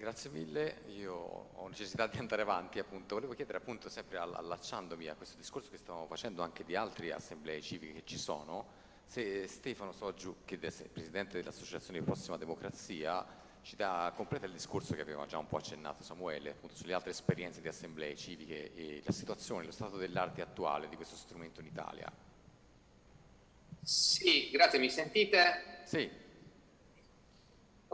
Grazie mille, io ho necessità di andare avanti appunto, volevo chiedere appunto sempre allacciandomi a questo discorso che stavamo facendo anche di altre assemblee civiche che ci sono, se Stefano Soggiu, che è presidente dell'Associazione Prossima Democrazia, ci dà, completa il discorso che aveva già un po' accennato Samuele, appunto sulle altre esperienze di assemblee civiche e la situazione, lo stato dell'arte attuale di questo strumento in Italia. Sì, grazie, mi sentite? Sì.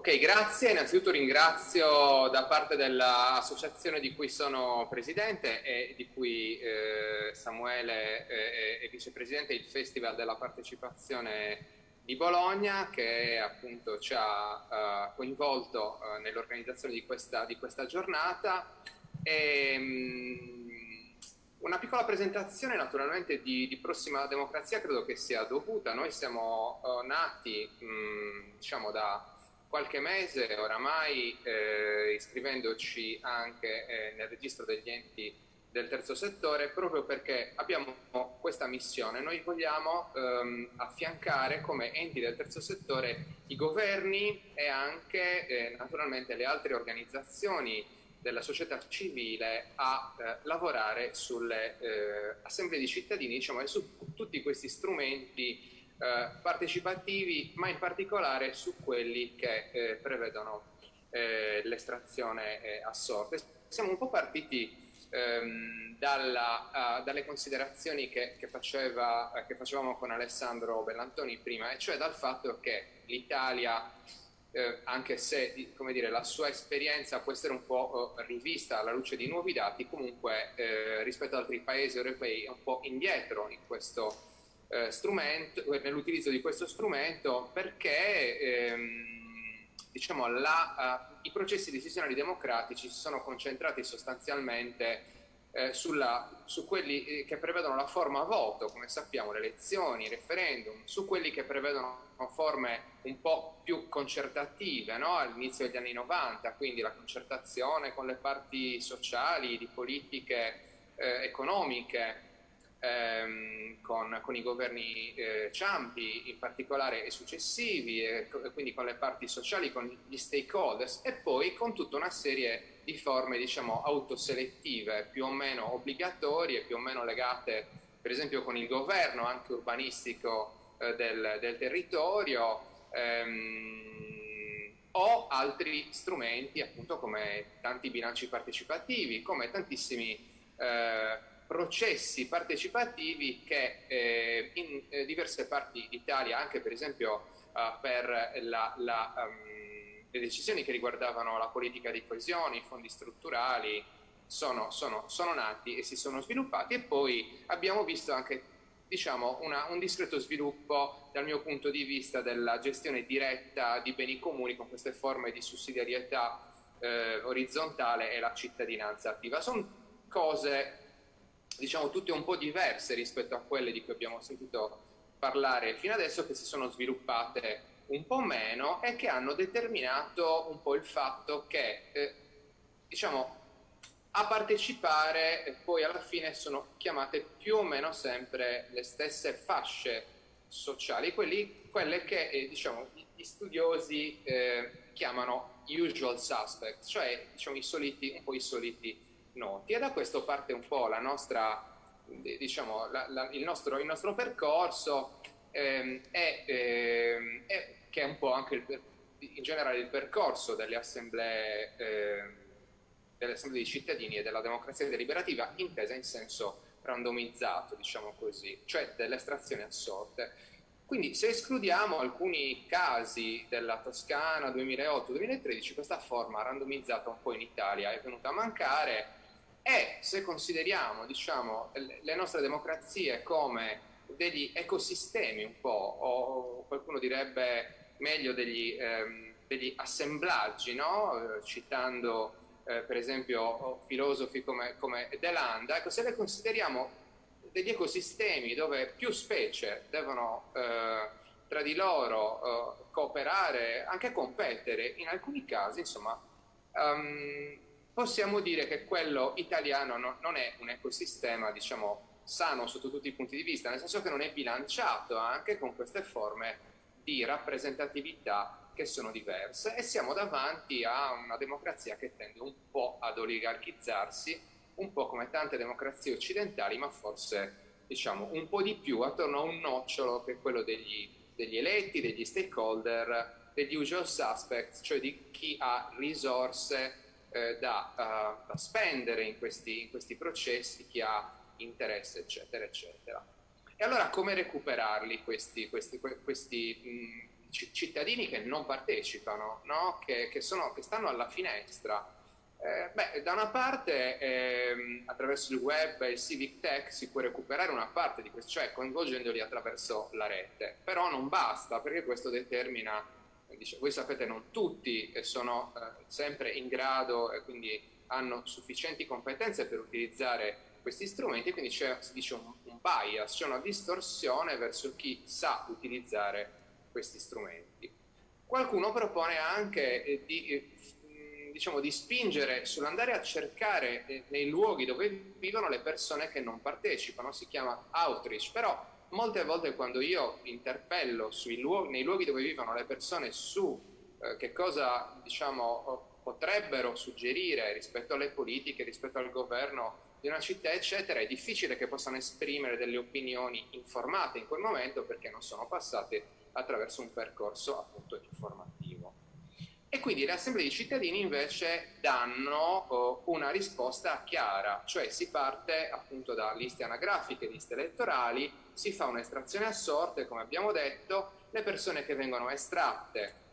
Ok, grazie. Innanzitutto ringrazio da parte dell'associazione di cui sono presidente e di cui eh, Samuele eh, è vicepresidente il Festival della Partecipazione di Bologna che appunto ci ha uh, coinvolto uh, nell'organizzazione di questa, di questa giornata. E, um, una piccola presentazione naturalmente di, di, Prossima Democrazia credo che sia dovuta. Noi siamo uh, nati um, diciamo da qualche mese oramai eh, iscrivendoci anche eh, nel registro degli enti del terzo settore proprio perché abbiamo questa missione. Noi vogliamo ehm, affiancare come enti del terzo settore i governi e anche eh, naturalmente le altre organizzazioni della società civile a eh, lavorare sulle eh, assemblee di cittadini diciamo, e su tutti questi strumenti eh, partecipativi, ma in particolare su quelli che eh, prevedono eh, l'estrazione eh, a sorte. Siamo un po' partiti ehm, dalla, uh, dalle considerazioni che, che, faceva, che, facevamo con Alessandro Bellantoni prima, e cioè dal fatto che l'Italia, eh, anche se dire, la sua esperienza può essere un po' rivista alla luce di nuovi dati, comunque rispetto ad altri paesi europei è un po' indietro in questo eh, strumento, nell'utilizzo di questo strumento perché ehm, diciamo, la, uh, i processi decisionali democratici si sono concentrati sostanzialmente eh, sulla, su quelli eh, che prevedono la forma voto, come sappiamo, le elezioni, i referendum, su quelli che prevedono forme un po' più concertative no? all'inizio degli anni 90, quindi la concertazione con le parti sociali, di politiche eh, economiche, ehm, con, con, i governi eh, Ciampi in particolare e successivi, e, e quindi con le parti sociali, con gli stakeholders e poi con tutta una serie di forme diciamo autoselettive più o meno obbligatorie, più o meno legate per esempio con il governo anche urbanistico eh, del, del, territorio ehm, o altri strumenti appunto come tanti bilanci partecipativi, come tantissimi eh, processi partecipativi che eh, in eh, diverse parti d'Italia, anche per esempio uh, per la, la, um, le decisioni che riguardavano la politica di coesione, i fondi strutturali, sono, sono, sono nati e si sono sviluppati e poi abbiamo visto anche diciamo, una, un discreto sviluppo dal mio punto di vista della gestione diretta di beni comuni con queste forme di sussidiarietà eh, orizzontale e la cittadinanza attiva. Sono cose diciamo tutte un po' diverse rispetto a quelle di cui abbiamo sentito parlare fino adesso che si sono sviluppate un po' meno e che hanno determinato un po' il fatto che eh, diciamo a partecipare e poi alla fine sono chiamate più o meno sempre le stesse fasce sociali, quelli, quelle che eh, diciamo, gli studiosi eh, chiamano usual suspects, cioè diciamo, i soliti, un po' i soliti noti. E da questo parte un po' la nostra, diciamo, la, la, il, nostro, il, nostro, percorso ehm, è, ehm, è, che è un po' anche il, in generale il percorso delle assemblee, ehm, delle assemblee di cittadini e della democrazia deliberativa intesa in senso randomizzato, diciamo così, cioè dell'estrazione a sorte. Quindi se escludiamo alcuni casi della Toscana 2008-2013, questa forma randomizzata un po' in Italia è venuta a mancare e se consideriamo diciamo, le nostre democrazie come degli ecosistemi un po', o qualcuno direbbe meglio degli, ehm, degli assemblaggi, no? citando eh, per esempio filosofi come, come Delanda, ecco, se le consideriamo degli ecosistemi dove più specie devono eh, tra di loro eh, cooperare, anche competere, in alcuni casi, insomma, um, possiamo dire che quello italiano no, non è un ecosistema, diciamo, sano sotto tutti i punti di vista, nel senso che non è bilanciato anche con queste forme di rappresentatività che sono diverse. E siamo davanti a una democrazia che tende un po' ad oligarchizzarsi, un po' come tante democrazie occidentali, ma forse diciamo un po' di più attorno a un nocciolo che è quello degli, degli eletti, degli stakeholder, degli usual suspects, cioè di chi ha risorse eh, da, uh, da, spendere in questi, in questi processi, chi ha interesse, eccetera, eccetera. E allora come recuperarli questi, questi, questi mh, cittadini che non partecipano, no? che, che, sono, che, stanno alla finestra? Eh, beh, da una parte eh, attraverso il web e il civic tech si può recuperare una parte di questo, cioè coinvolgendoli attraverso la rete, però non basta perché questo determina, dice, voi sapete non tutti sono eh, sempre in grado e quindi hanno sufficienti competenze per utilizzare questi strumenti, quindi c'è, si dice un, un bias, c'è una distorsione verso chi sa utilizzare questi strumenti. Qualcuno propone anche eh, di, eh, diciamo, di spingere sull'andare a cercare eh, nei luoghi dove vivono le persone che non partecipano, si chiama outreach, però molte volte quando io interpello luoghi, nei luoghi dove vivono le persone su eh, che cosa diciamo, potrebbero suggerire rispetto alle politiche, rispetto al governo di una città, eccetera, è difficile che possano esprimere delle opinioni informate in quel momento perché non sono passate attraverso un percorso appunto informativo. E quindi le assemblee di cittadini invece danno oh, una risposta chiara, cioè si parte appunto da liste anagrafiche, liste elettorali, si fa un'estrazione a sorte, come abbiamo detto, le persone che vengono estratte,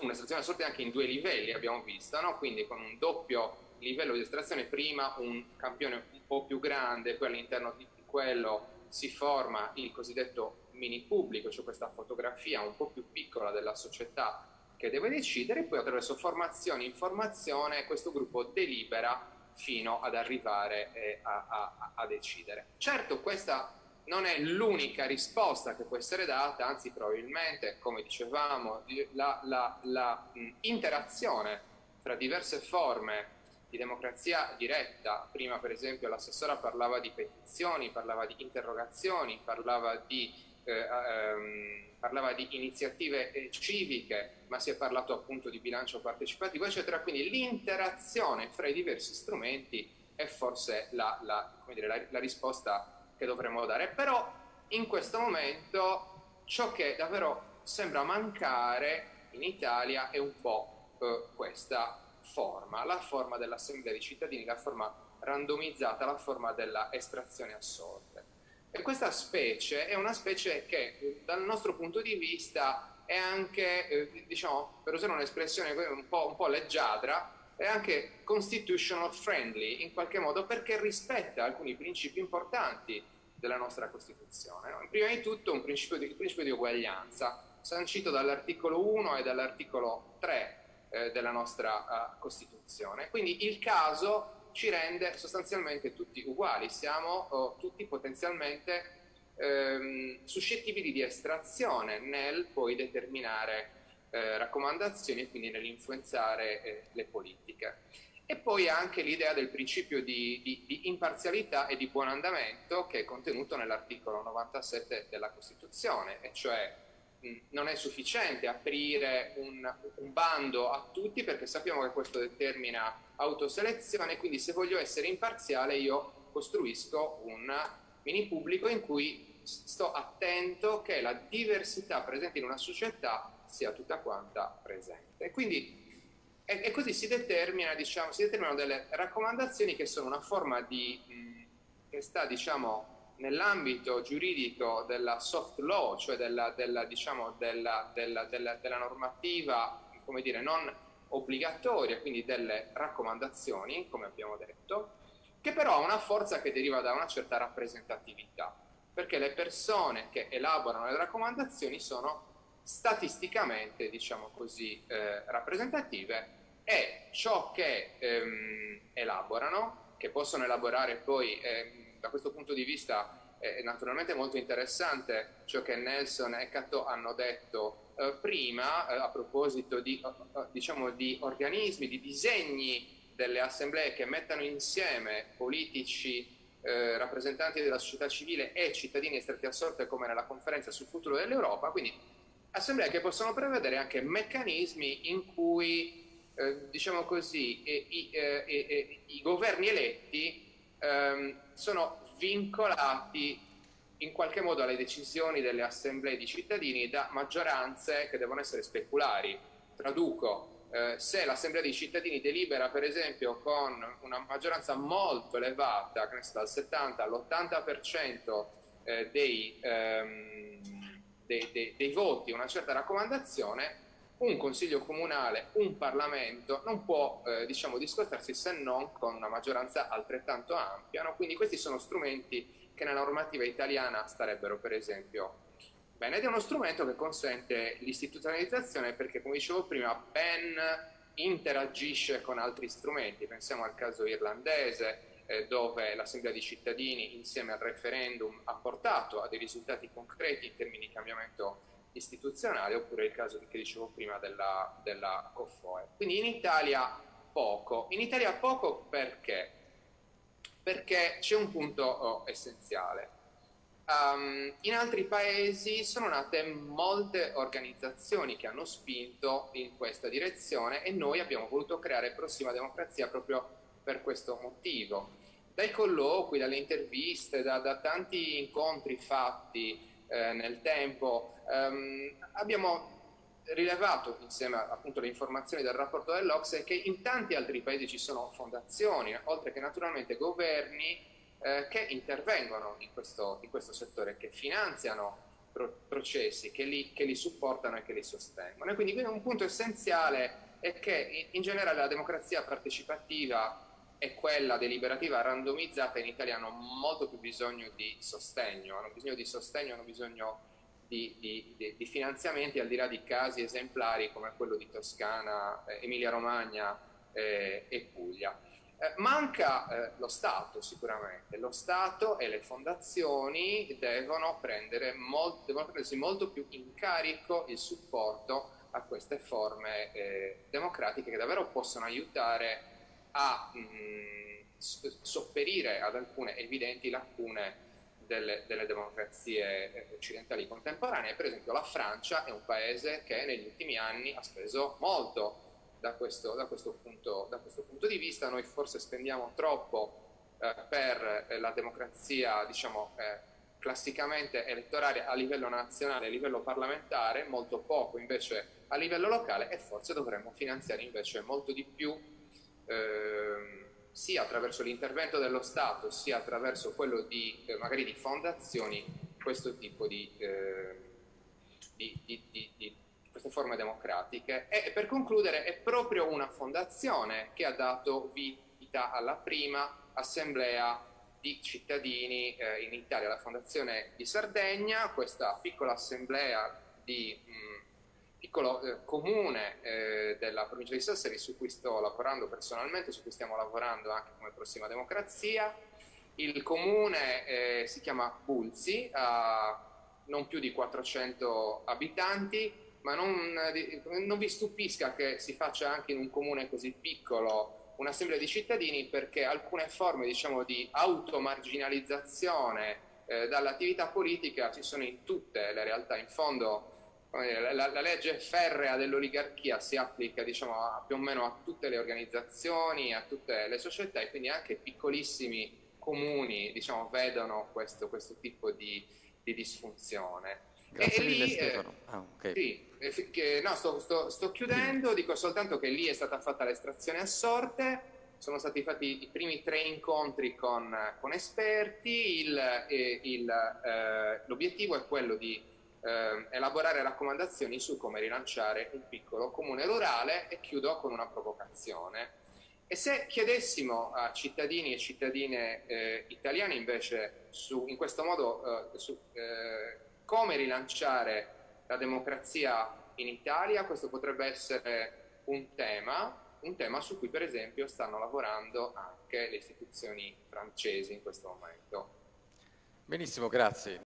un'estrazione a sorte anche in due livelli abbiamo visto, no? quindi con un doppio livello di estrazione prima un campione un po' più grande, poi all'interno di quello si forma il cosiddetto mini pubblico, cioè questa fotografia un po' più piccola della società che deve decidere, poi attraverso formazione e informazione questo gruppo delibera fino ad arrivare eh, a, a, a decidere. Certo questa non è l'unica risposta che può essere data, anzi probabilmente, come dicevamo, la, la, la interazione fra diverse forme di democrazia diretta, prima per esempio l'assessora parlava di petizioni, parlava di interrogazioni, parlava di, ehm, parlava di iniziative eh, civiche, ma si è parlato appunto di bilancio partecipativo, eccetera. Quindi l'interazione fra i diversi strumenti è forse la, la, dire, la, la risposta che dovremmo dare. Però in questo momento ciò che davvero sembra mancare in Italia è un po' eh, questa forma, la forma dell'assemblea dei cittadini, la forma randomizzata, la forma della estrazione a sorte. E questa specie è una specie che dal nostro punto di vista è anche, eh, diciamo, per usare un'espressione un po', un po' leggiadra, è anche constitutional friendly in qualche modo perché rispetta alcuni principi importanti della nostra Costituzione. No? Prima di tutto un principio di, principio di uguaglianza, sancito dall'articolo 1 e dall'articolo 3 eh, della nostra uh, Costituzione. Quindi il caso ci rende sostanzialmente tutti uguali, siamo oh, tutti potenzialmente ehm, suscettibili di estrazione nel poi determinare eh, raccomandazioni e quindi nell'influenzare eh, le politiche. E poi anche l'idea del principio di, di, di, imparzialità e di buon andamento che è contenuto nell'articolo 97 della Costituzione, e cioè non è sufficiente aprire un, un, bando a tutti perché sappiamo che questo determina autoselezione, quindi se voglio essere imparziale io costruisco un mini pubblico in cui sto attento che la diversità presente in una società sia tutta quanta presente. Quindi e, e così si, determina, diciamo, si determinano delle raccomandazioni che sono una forma di, mh, che sta diciamo, nell'ambito giuridico della soft law, cioè della, della, diciamo, della, della normativa come dire, non obbligatoria, quindi delle raccomandazioni, come abbiamo detto, che però ha una forza che deriva da una certa rappresentatività, perché le persone che elaborano le raccomandazioni sono statisticamente, diciamo così, eh, rappresentative e ciò che ehm, elaborano, che possono elaborare poi ehm, da questo punto di vista è naturalmente molto interessante ciò che Nelson e Cato hanno detto eh, prima eh, a proposito di, eh, diciamo, di organismi, di disegni delle assemblee che mettano insieme politici, eh, rappresentanti della società civile e cittadini estretti a sorte come nella conferenza sul futuro dell'Europa, quindi assemblee che possono prevedere anche meccanismi in cui, eh, diciamo così, i, i, i, i governi eletti ehm, sono vincolati in qualche modo alle decisioni delle assemblee di cittadini da maggioranze che devono essere speculari. Traduco, eh, se l'assemblea dei cittadini delibera per esempio con una maggioranza molto elevata, dal 70 all'80% eh, dei, ehm, dei, dei, dei voti una certa raccomandazione, un consiglio comunale, un Parlamento non può eh, diciamo, discostarsi se non con una maggioranza altrettanto ampia. No? Quindi questi sono strumenti che nella normativa italiana starebbero per esempio bene ed è uno strumento che consente l'istituzionalizzazione perché come dicevo prima ben interagisce con altri strumenti, pensiamo al caso irlandese eh, dove l'Assemblea dei cittadini insieme al referendum ha portato a dei risultati concreti in termini di cambiamento istituzionale, oppure il caso che dicevo prima della, della COFOE. Quindi in Italia poco. In Italia poco perché? Perché c'è un punto oh, essenziale. Um, in altri paesi sono nate molte organizzazioni che hanno spinto in questa direzione e noi abbiamo voluto creare Prossima Democrazia proprio per questo motivo. Dai colloqui, dalle interviste, da, da tanti incontri fatti eh, nel tempo, ehm, abbiamo rilevato insieme appunto alle informazioni del rapporto dell'Ocse che in tanti altri paesi ci sono fondazioni, oltre che naturalmente governi eh, che intervengono in questo, in questo, settore, che finanziano pro processi, che li, che li, supportano e che li sostengono. E quindi un punto essenziale è che in, in generale la democrazia partecipativa e quella deliberativa randomizzata in Italia hanno molto più bisogno di sostegno, hanno bisogno di sostegno, hanno bisogno di, di, di, finanziamenti al di là di casi esemplari come quello di Toscana, eh, Emilia-Romagna eh, e Puglia. Eh, manca eh, lo Stato sicuramente, lo Stato e le fondazioni devono, prendere molt, devono prendersi molto più in carico il supporto a queste forme eh, democratiche che davvero possono aiutare a mh, mm, sopperire ad alcune evidenti lacune delle, delle, democrazie eh, occidentali contemporanee. Per esempio la Francia è un paese che negli ultimi anni ha speso molto da questo, da questo, punto, da questo punto, di vista. Noi forse spendiamo troppo eh, per eh, la democrazia, diciamo, eh, classicamente elettorale a livello nazionale, a livello parlamentare, molto poco invece a livello locale e forse dovremmo finanziare invece molto di più ehm, sia attraverso l'intervento dello Stato sia attraverso quello di eh, magari di fondazioni questo tipo di, eh, di, di, di, queste forme democratiche. E per concludere è proprio una fondazione che ha dato vita alla prima assemblea di cittadini eh, in Italia, la fondazione di Sardegna, questa piccola assemblea di mh, piccolo eh, comune eh, della provincia di Sassari su cui sto lavorando personalmente, su cui stiamo lavorando anche come Prossima Democrazia. Il comune eh, si chiama Bulzi, ha non più di 400 abitanti, ma non, non vi stupisca che si faccia anche in un comune così piccolo un'assemblea di cittadini perché alcune forme diciamo, di automarginalizzazione eh, dall'attività politica ci sono in tutte le realtà. In fondo la, la, legge ferrea dell'oligarchia si applica diciamo, a, più o meno a tutte le organizzazioni, a tutte le società e quindi anche piccolissimi comuni diciamo, vedono questo, questo tipo di, di disfunzione. Grazie e mille lì, Stefano. Eh, ah, okay. sì, che, no, sto, sto, sto chiudendo, dico soltanto che lì è stata fatta l'estrazione a sorte, sono stati fatti i primi tre incontri con, con esperti, eh, l'obiettivo è quello di eh, elaborare raccomandazioni su come rilanciare un piccolo comune rurale e chiudo con una provocazione. E se chiedessimo a cittadini e cittadine eh, italiani invece su, in questo modo eh, su, eh, come rilanciare la democrazia in Italia, questo potrebbe essere un tema, un tema su cui per esempio stanno lavorando anche le istituzioni francesi in questo momento. Benissimo, grazie.